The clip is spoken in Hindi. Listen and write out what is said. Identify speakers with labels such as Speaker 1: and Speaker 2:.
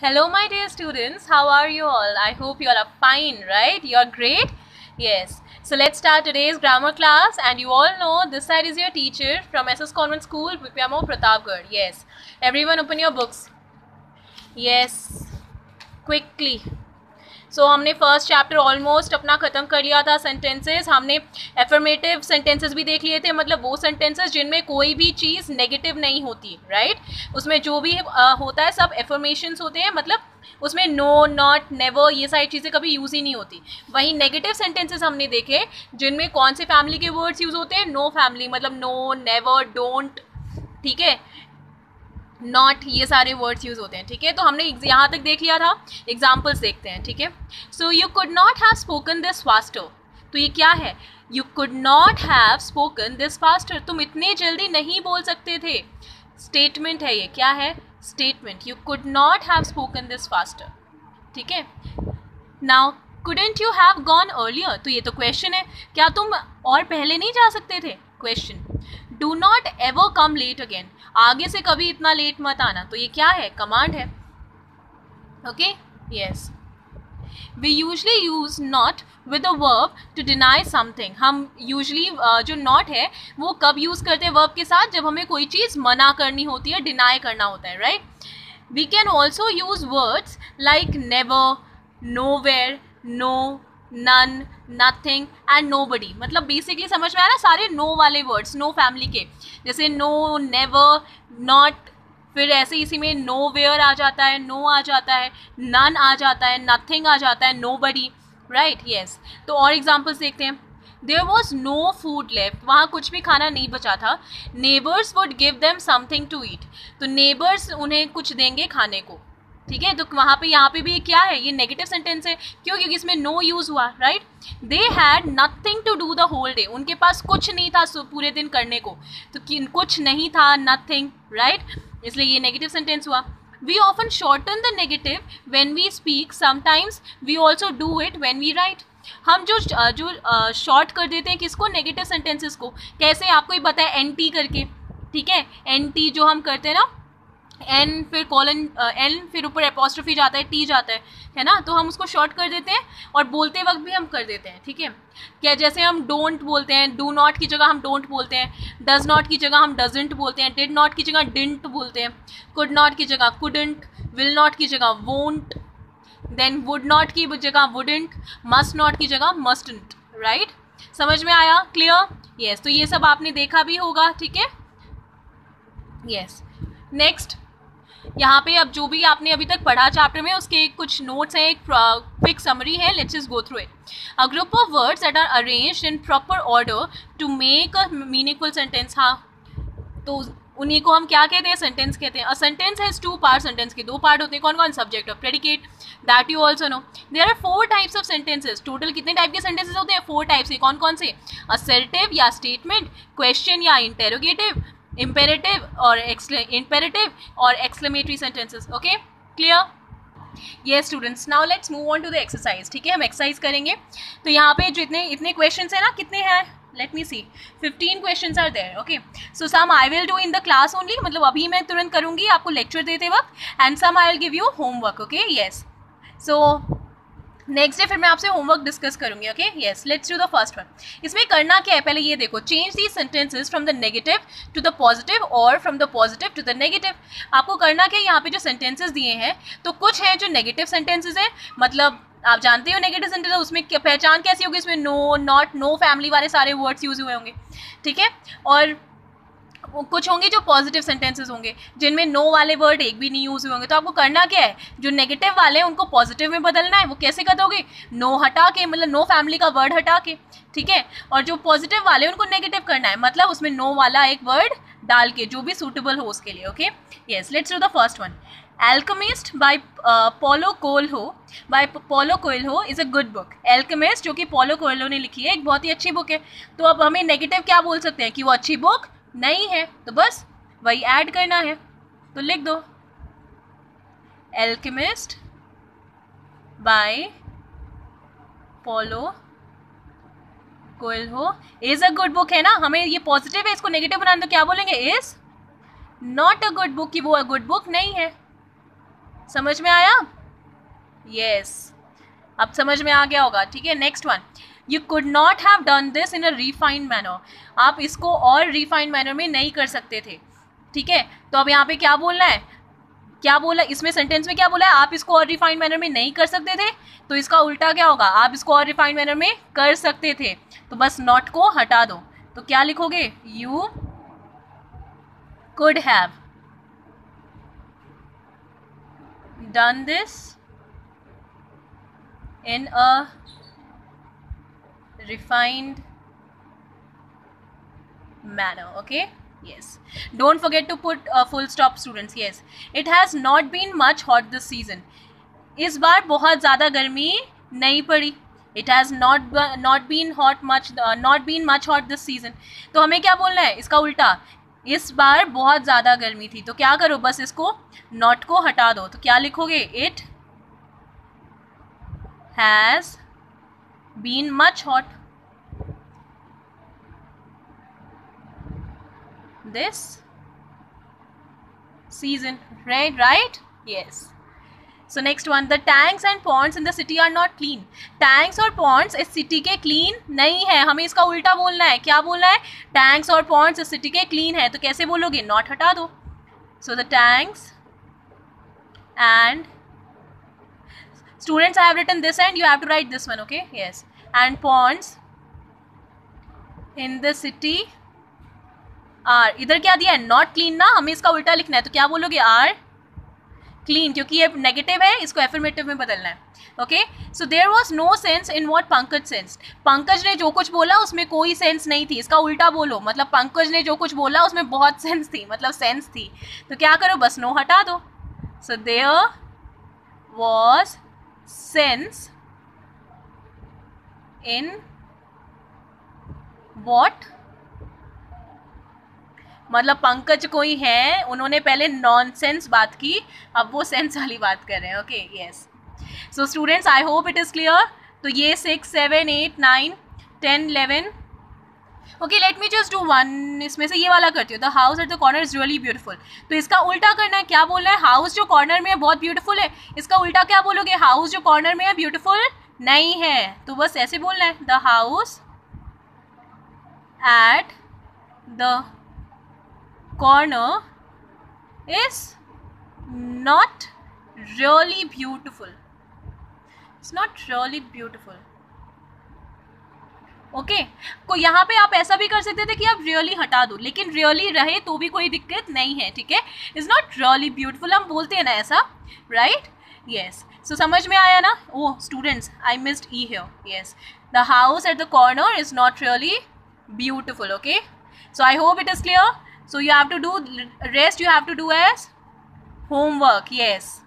Speaker 1: Hello, my dear students. How are you all? I hope you all are fine, right? You are great? Yes. So let's start today's grammar class. And you all know this side is your teacher from SS Convent School, Pipiamo Pratapgarh. Yes. Everyone open your books. Yes. Quickly. So so, हमने फ़र्स्ट चैप्टर ऑलमोस्ट अपना ख़त्म कर लिया था सेंटेंसेस हमने एफर्मेटिव सेंटेंसेस भी देख लिए थे मतलब वो सेंटेंसेस जिनमें कोई भी चीज़ नेगेटिव नहीं होती राइट right? उसमें जो भी होता है सब एफर्मेशंस होते हैं मतलब उसमें नो नॉट नेवर ये सारी चीज़ें कभी यूज़ ही नहीं होती. वहीं नेगेटिव सेंटेंसेस हमने देखे जिनमें कौन से फैमिली के वर्ड्स यूज़ होते हैं? नो फैमिली मतलब नो नेवर डोंट ठीक है? नॉट ये सारे वर्ड्स यूज़ होते हैं, ठीक है? तो हमने यहाँ तक देख लिया था एग्जाम्पल्स देखते हैं, ठीक है? So you could not have spoken this faster तो ये क्या है? You could not have spoken this faster तुम इतने जल्दी नहीं बोल सकते थे। स्टेटमेंट है ये, क्या है? Statement you could not have spoken this faster ठीक है? Now couldn't you have gone earlier तो ये तो क्वेश्चन है। क्या तुम और पहले नहीं जा सकते थे? Question do not ever come late again आगे से कभी इतना लेट मत आना। तो ये क्या है? कमांड है। Okay yes we usually use not with a verb to deny something हम यूजली जो नॉट है, वो कब यूज़ करते हैं वर्ब के साथ? जब हमें कोई चीज़ मना करनी होती है डिनाई करना होता है right we can also use words like never nowhere no none nothing and nobody मतलब बेसिकली समझ में आया ना सारे नो वाले वर्ड्स नो फैमिली के। जैसे नो नेवर नॉट फिर ऐसे इसी में नो वेयर आ जाता है नो आ जाता है नन आ जाता है नथिंग आ जाता है नो बडी राइट येस तो और एग्जाम्पल्स देखते हैं। There was no food left वहाँ कुछ भी खाना नहीं बचा था। Neighbours would give them something to eat तो नेबर्स उन्हें कुछ देंगे खाने को। ठीक है? तो वहाँ पे, यहाँ पे भी ये क्या है? ये नेगेटिव सेंटेंस है। क्यों? क्योंकि इसमें नो यूज़ हुआ right they had nothing to do the whole day उनके पास कुछ नहीं था पूरे दिन करने को। तो कुछ नहीं था नथिंग राइट इसलिए ये नेगेटिव सेंटेंस हुआ। We often shorten the negative when we speak sometimes we also do it when we write हम जो जो शॉर्ट कर देते हैं किसको? नेगेटिव सेंटेंसेस को। कैसे? आपको ही बताया एन टी करके। ठीक है? एन टी जो हम करते हैं ना एन फिर कॉलन एन फिर ऊपर एपोस्ट्रफी जाता है टी जाता है है ना? तो हम उसको शॉर्ट कर देते हैं और बोलते वक्त भी हम कर देते हैं, ठीक है? क्या जैसे हम डोंट बोलते हैं डू नॉट की जगह हम डोंट बोलते हैं डज नॉट की जगह हम डजेंट बोलते हैं डिड नॉट की जगह डिंट बोलते हैं कुड नॉट की जगह कुडेंट विल नॉट की जगह वोंट देन वुड नॉट की जगह वुडेंट मस्ट नॉट की जगह मस्टेंट राइट समझ में आया? क्लियर यस तो ये सब आपने देखा भी होगा, ठीक है? यस नेक्स्ट यहाँ पे अब जो भी आपने अभी तक पढ़ा चैप्टर में, उसके कुछ नोट्स हैं, एक क्विक समरी है let's just go through it a group of words that are arranged in proper order to make a meaningful sentence हाँ तो उन्हीं को हम क्या कहते हैं? सेंटेंस कहते हैं। A sentence has two part sentence के दो पार्ट होते हैं। कौन कौन subject of predicate that you also know there are four types of sentences total कितने टाइप के सेंटेंसेस होते हैं? फोर टाइप्स के। कौन कौन से? असर्टिव या स्टेटमेंट क्वेश्चन या इंटेरोगेटिव इम्पेरेटिव और इम्पेरेटिव और एक्सक्लेमेटरी सेंटेंसेस ओके क्लियर ये students now let's move on to the exercise ठीक है? हम एक्सरसाइज करेंगे। तो यहाँ पे जितने इतने क्वेश्चन हैं ना, कितने हैं? Let me see fifteen question are there okay so some I will do in the class only मतलब अभी मैं तुरंत करूँगी आपको लेक्चर देते वक्त and some I will give you homework okay yes so next day फिर मैं आपसे होमवर्क डिस्कस करूँगी okay yes let's do the first one इसमें करना क्या है? पहले ये देखो change the sentences from the negative to the positive और from the positive to the negative आपको करना क्या है? यहाँ पे जो सेंटेंसेस दिए हैं तो कुछ हैं जो नेगेटिव सेंटेंसेज हैं मतलब आप जानते हो नेगेटिव सेंटेंस उसमें पहचान कैसी होगी इसमें? नो नॉट नो फैमिली वाले सारे वर्ड्स यूज़ हुए होंगे, ठीक है? और कुछ होंगे जो पॉजिटिव सेंटेंसेस होंगे, जिनमें नो वाले वर्ड एक भी नहीं यूज़ हुए होंगे। तो आपको करना क्या है? जो नेगेटिव वाले हैं, उनको पॉजिटिव में बदलना है, वो कैसे कर दोगे नो हटा के मतलब नो फैमिली का वर्ड हटा के, ठीक है? और जो पॉजिटिव वाले उनको नेगेटिव करना है। मतलब उसमें नो वाला एक वर्ड डाल के, जो भी सूटेबल हो उसके लिए okay yes let's do the first one Alchemist by Paulo Coelho by Paulo Coelho is a good book Alchemist जो कि पोलो कोल्हो ने लिखी है, एक बहुत ही अच्छी बुक है। तो अब हमें नेगेटिव क्या बोल सकते हैं? कि वो अच्छी बुक नहीं है तो बस वही ऐड करना है। तो लिख दो। Alchemist by Paulo Coelho is a good book है ना? हमें ये पॉजिटिव है, इसको नेगेटिव बनाना तो क्या बोलेंगे? Is not a good book कि वो अ गुड बुक नहीं है। समझ में आया? Yes yes. अब समझ में आ गया होगा, ठीक है? Next one you could not have done this in a refined manner आप इसको और रिफाइंड मैनर में नहीं कर सकते थे। ठीक है? तो अब यहाँ पे क्या बोलना है? क्या बोला? इसमें सेंटेंस में क्या बोला है? आप इसको और रिफाइंड मैनर में नहीं कर सकते थे तो इसका उल्टा क्या होगा? आप इसको और रिफाइंड मैनर में कर सकते थे। तो बस नॉट को हटा दो। तो क्या लिखोगे? You could have done this in a refined manner, okay? Yes. Don't forget to put a full stop, students, yes. It has not been much hot this season. इस बार बहुत ज़्यादा गर्मी नहीं पड़ी. It has not not been hot much not been much hot this season तो हमें क्या बोलना है? इसका उल्टा. इस बार बहुत ज़्यादा गर्मी थी. तो क्या करो? बस इसको नॉट को हटा दो. तो क्या लिखोगे? It has been much hot this season right right yes so next one the tanks and ponds in the city are not clean tanks और ponds इस city के clean नहीं है हमें इसका उल्टा बोलना है क्या बोलना है tanks और ponds इस city के clean है तो कैसे बोलोगे not हटा दो so the tanks and students, i have written this and you have to write this one, okay? Yes. And ponds in the city are, इधर क्या दिया है? नॉट क्लीन ना? हमें इसका उल्टा लिखना है तो क्या बोलोगे? आर क्लीन क्योंकि ये नेगेटिव है, इसको एफर्मेटिव में बदलना है okay so there was no sense in what Pankaj sense Pankaj ने जो कुछ बोला, उसमें कोई सेंस नहीं थी। इसका उल्टा बोलो। मतलब पंकज ने जो कुछ बोला, उसमें बहुत सेंस थी मतलब सेंस थी। तो क्या करो? बस नो हटा दो। So there was sense in what मतलब पंकज कोई है उन्होंने पहले नॉनसेंस बात की, अब वो सेंस वाली बात कर रहे हैं। Okay yes so students I hope it is clear तो ये six seven eight nine ten eleven okay let me just do one इसमें से ये वाला करती हूँ. The house at the corner is really beautiful तो इसका उल्टा करना है. क्या बोलना है? हाउस जो कॉर्नर में है, बहुत ब्यूटीफुल है. इसका उल्टा क्या बोलोगे? हाउस जो कॉर्नर में है ब्यूटीफुल नहीं है. तो बस ऐसे बोलना है. The house at the corner is not really beautiful it's not really beautiful okay को यहाँ पे आप ऐसा भी कर सकते थे कि आप रियली हटा दो, लेकिन रियली रहे तो भी कोई दिक्कत नहीं है, ठीक है? इज़ नॉट रियली ब्यूटिफुल हम बोलते हैं ना ऐसा राइट यस सो समझ में आया ना? ओ students I missed E here yes the house at the corner is not really beautiful okay so I hope it is clear so, you have to do, rest you have to do as homework. Yes.